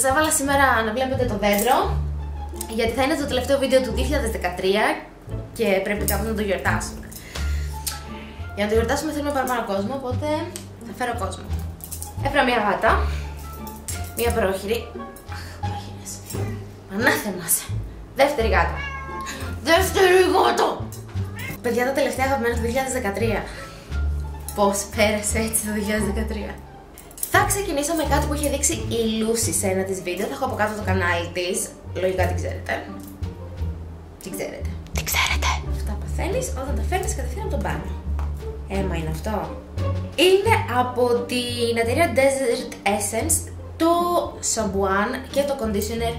Σας έβαλα σήμερα να βλέπετε το δέντρο γιατί θα είναι το τελευταίο βίντεο του 2013 και πρέπει κάπου να το γιορτάσουμε. Για να το γιορτάσουμε θέλουμε παραπάνω κόσμο, οπότε θα φέρω κόσμο. Έφερα μια γάτα, μια πρόχειρη. Αχ, πρόχειρες. Ανάθεμας. Δεύτερη γάτα. Δεύτερη γάτα! Παιδιά, τα τελευταία αγαπημένα του 2013. Πώς πέρασε έτσι το 2013. Θα ξεκινήσω με κάτι που είχε δείξει η Λούση σε ένα της βίντεο. Θα έχω από κάτω το κανάλι της. Λογικά την ξέρετε. Τι ξέρετε. Τι ξέρετε. Αυτά παθαίνεις όταν τα φέρνεις κατευθείαν από τον πάνω. Έμα είναι αυτό. Είναι από την εταιρεία Desert Essence το σαμπουάν και το conditioner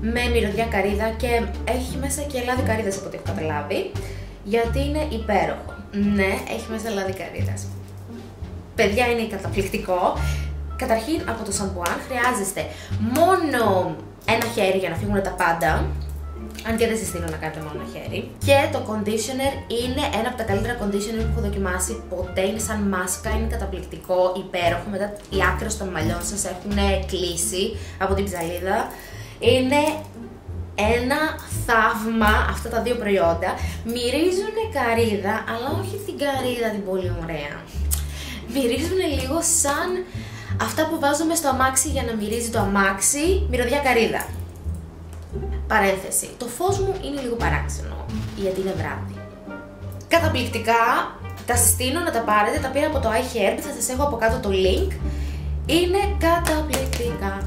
με μυρωδιά καρύδα και έχει μέσα και λάδι καρύδας από ό,τι έχω καταλάβει γιατί είναι υπέροχο. Ναι, έχει μέσα λάδι καρύδας. Παιδιά είναι καταπληκτικό. Καταρχήν από το σαμπουάν χρειάζεστε μόνο ένα χέρι για να φύγουν τα πάντα. Αν και δεν συστήνω να κάνετε μόνο ένα χέρι. Και το conditioner είναι ένα από τα καλύτερα conditioner που έχω δοκιμάσει ποτέ. Είναι σαν μάσκα, είναι καταπληκτικό, υπέροχο. Μετά οι άκρες των μαλλιών σας έχουν κλείσει από την ψαλίδα. Είναι ένα θαύμα αυτά τα δύο προϊόντα. Μυρίζουν καρύδα, αλλά όχι την καρύδα την πολύ ωραία. Μυρίζουν λίγο σαν αυτά που βάζουμε στο αμάξι για να μυρίζει το αμάξι, μυρωδιά καρύδα. Παρένθεση. Το φως μου είναι λίγο παράξενο, γιατί είναι βράδυ. Καταπληκτικά, τα συστήνω να τα πάρετε, τα πήρα από το iHerb, θα σας έχω από κάτω το link. Είναι καταπληκτικά.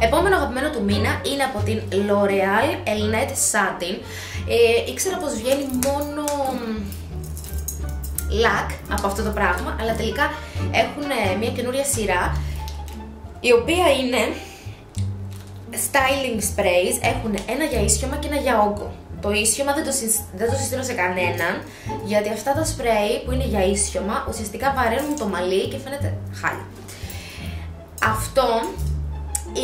Επόμενο αγαπημένο του μήνα είναι από την L'Oreal Elnet Satin. Ε, ήξερα πως βγαίνει μόνο λακ από αυτό το πράγμα, αλλά τελικά έχουν μια καινούρια σειρά η οποία είναι styling sprays, έχουν ένα για ίσιωμα και ένα για όγκο. Το ίσιωμα δεν το, δεν το συστήνω σε κανέναν, γιατί αυτά τα σπρέι που είναι για ίσιωμα ουσιαστικά βαραίνουν το μαλλί και φαίνεται χάλι. Αυτό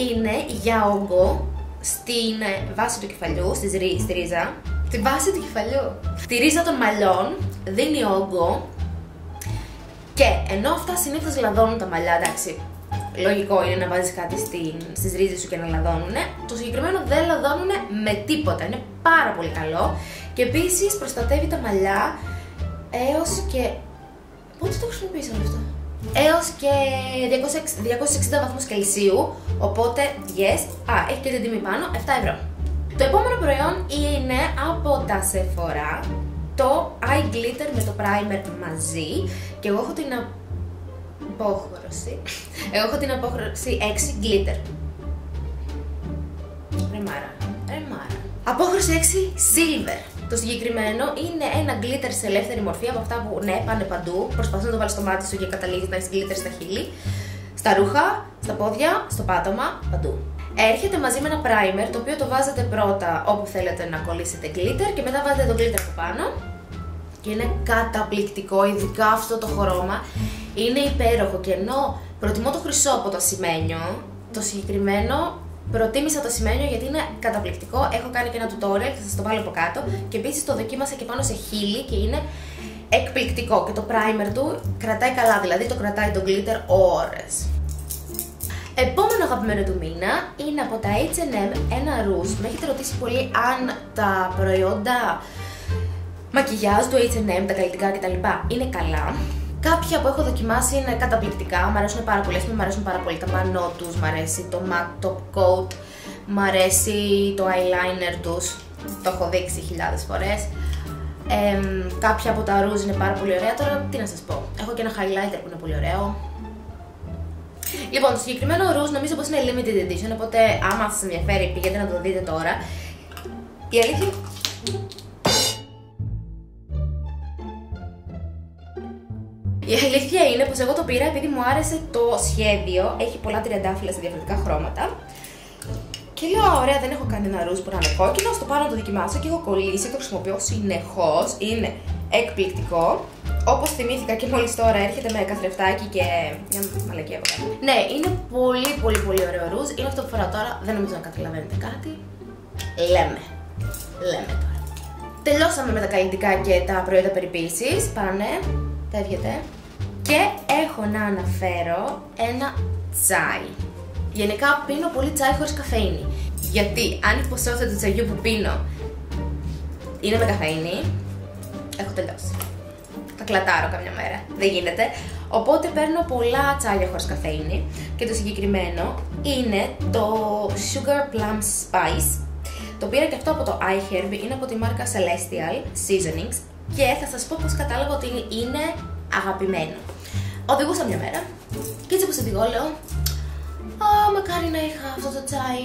είναι για όγκο στην βάση του κεφαλιού, στη ρίζα, στη βάση του κεφαλιού, στη ρίζα των μαλλιών, δίνει όγκο και ενώ αυτά συνήθως λαδώνουν τα μαλλιά, εντάξει, λογικό είναι να βάζεις κάτι στην, στις ρίζες σου και να λαδώνουν, το συγκεκριμένο δεν λαδώνουν με τίποτα, είναι πάρα πολύ καλό και επίσης προστατεύει τα μαλλιά έως και... Πότε το χρησιμοποιήσω αυτό; έως και 260, 260 βαθμούς Κελσίου, οπότε yes, α, έχει και την τιμή πάνω, 7 ευρώ. Το επόμενο προϊόν είναι από τα Sephora, το Eye Glitter με το Primer μαζί και εγώ έχω την απόχρωση, εγώ έχω την απόχρωση 6 Glitter. Ρεμάρα, ρεμάρα. Απόχρωση 6 Silver. Το συγκεκριμένο είναι ένα glitter σε ελεύθερη μορφή από αυτά που ναι, πάνε παντού. Προσπαθεί να το βάλει στο μάτι σου και καταλήγεις να έχεις glitter στα χείλη. Στα ρούχα, στα πόδια, στο πάτωμα, παντού. Έρχεται μαζί με ένα primer το οποίο το βάζετε πρώτα όπου θέλετε να κολλήσετε glitter και μετά βάζετε το glitter από πάνω. Και είναι καταπληκτικό, ειδικά αυτό το χρώμα. Είναι υπέροχο και ενώ προτιμώ το χρυσό από το ασημένιο, το συγκεκριμένο Προτίμησα το σημαίνιο γιατί είναι καταπληκτικό. Έχω κάνει και ένα tutorial, θα σας το βάλω από κάτω. Και επίσης το δοκίμασα και πάνω σε χείλη και είναι εκπληκτικό. Και το primer του κρατάει καλά, δηλαδή το κρατάει το glitter ώρες. Επόμενο αγαπημένο του μήνα είναι από τα H&M ένα ρούζ. Με έχετε ρωτήσει πολύ αν τα προϊόντα μακιγιάζ του H&M, τα καλλιτικά κτλ. είναι καλά. Κάποια που έχω δοκιμάσει είναι καταπληκτικά, μου αρέσουν πάρα πολύ, μου αρέσουν πάρα πολύ τα μανό τους, μου αρέσει το matte top coat, μου αρέσει το eyeliner τους, το έχω δείξει χιλιάδες φορές. Ε, κάποια από τα ρούζ είναι πάρα πολύ ωραία, τώρα τι να σας πω, έχω και ένα highlighter που είναι πολύ ωραίο. Λοιπόν, το συγκεκριμένο ρούζ νομίζω πως είναι limited edition, οπότε άμα σας ενδιαφέρει πηγαίνετε να το δείτε τώρα. Η αλήθεια Η αλήθεια είναι πως εγώ το πήρα επειδή μου άρεσε το σχέδιο. Έχει πολλά τριαντάφυλλα σε διαφορετικά χρώματα. Και λέω, ωραία, δεν έχω κανένα ρούζ που να είναι κόκκινο. Στο πάνω να το δοκιμάσω και έχω κολλήσει, το χρησιμοποιώ συνεχώς. Είναι εκπληκτικό. Όπως θυμήθηκα και μόλις τώρα έρχεται με καθρεφτάκι και μια μαλακή από κάτω. Ναι, είναι πολύ πολύ πολύ ωραίο ρούζ. Είναι αυτό που φοράω τώρα. Δεν νομίζω να καταλαβαίνετε κάτι. Λέμε. Λέμε τώρα. Τελειώσαμε με τα καλλιτικά και τα προϊόντα περιποίησης. Πάνε. Τέβγεται. Και έχω να αναφέρω ένα τσάι. Γενικά πίνω πολύ τσάι χωρίς καφέινη. Γιατί αν η ποσότητα του τσαγιού που πίνω είναι με καφέινη, έχω τελειώσει. Θα κλατάρω καμιά μέρα. Δεν γίνεται. Οπότε παίρνω πολλά τσάγια χωρίς καφέινη και το συγκεκριμένο είναι το Sugar Plum Spice. Το πήρα και αυτό από το iHerb, είναι από τη μάρκα Celestial Seasonings και θα σας πω πως κατάλαβα ότι είναι αγαπημένο. Οδηγούσα μια μέρα και έτσι όπως οδηγώ λέω «Α, μακάρι να είχα αυτό το τσάι».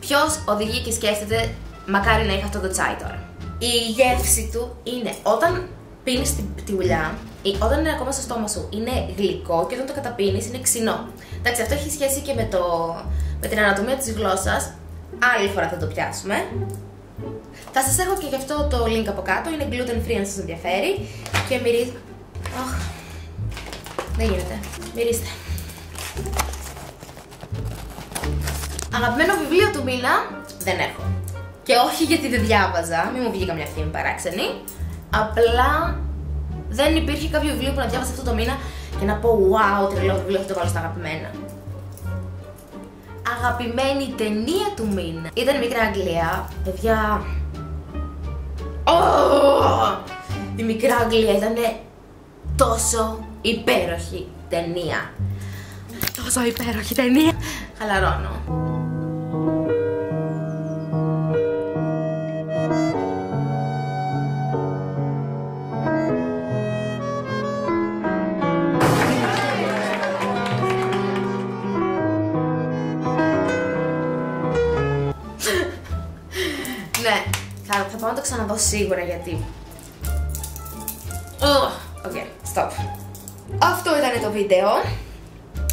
Ποιος οδηγεί και σκέφτεται «Μακάρι να είχα αυτό το τσάι τώρα». Η γεύση του είναι όταν πίνεις τη, τη ουλιά, όταν είναι ακόμα στο στόμα σου είναι γλυκό και όταν το καταπίνεις είναι ξινό. Εντάξει, αυτό έχει σχέση και με, το, με την ανατομία της γλώσσας. Άλλη φορά θα το πιάσουμε. Θα σας έχω και γι' αυτό το link από κάτω, είναι gluten free αν σας ενδιαφέρει και μυρίζει... Oh, δεν γίνεται. Μυρίστε. Αγαπημένο βιβλίο του μήνα; Δεν έχω. Και όχι γιατί δεν διάβαζα, μην μου βγει καμιά ευθύνη παράξενη. Απλά δεν υπήρχε κάποιο βιβλίο που να διάβασα αυτό το μήνα και να πω wow, τρελό βιβλίο, θα το βάλω στα αγαπημένα. Αγαπημένη ταινία του μήνα ήταν η Μικρά Αγγλία. Παιδιά. Oh! Η Μικρά Αγγλία ήταν τόσο υπέροχη ταινία. Τόσο υπέροχη ταινία. Χαλαρώνω. Ναι, θα, θα πάω να το ξαναδώ σίγουρα γιατί... OK, okay, stop. Αυτό ήταν το βίντεο.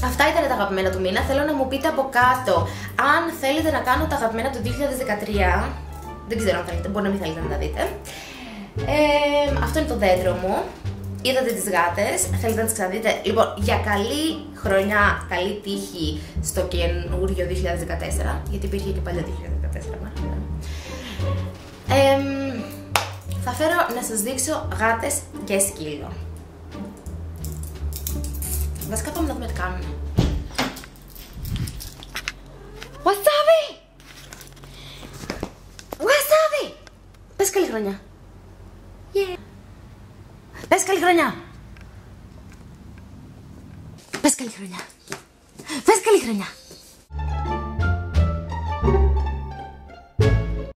Αυτά ήταν τα αγαπημένα του μήνα. Θέλω να μου πείτε από κάτω αν θέλετε να κάνω τα αγαπημένα του 2013. Δεν ξέρω αν θέλετε, μπορεί να μην θέλετε να τα δείτε. Ε, αυτό είναι το δέντρο μου. Είδατε τις γάτες, θέλετε να τις ξαναδείτε. Λοιπόν, για καλή χρονιά, καλή τύχη στο καινούριο 2014, γιατί υπήρχε και παλιά 2014 Ε, θα φέρω να σας δείξω γάτες και σκύλο. Βασικά πάμε να δούμε τι κάνουν. Wasabi! Wasabi! Πες καλή χρονιά. Yeah. Πες καλή χρονιά. Πες καλή χρονιά. Πες καλή χρονιά.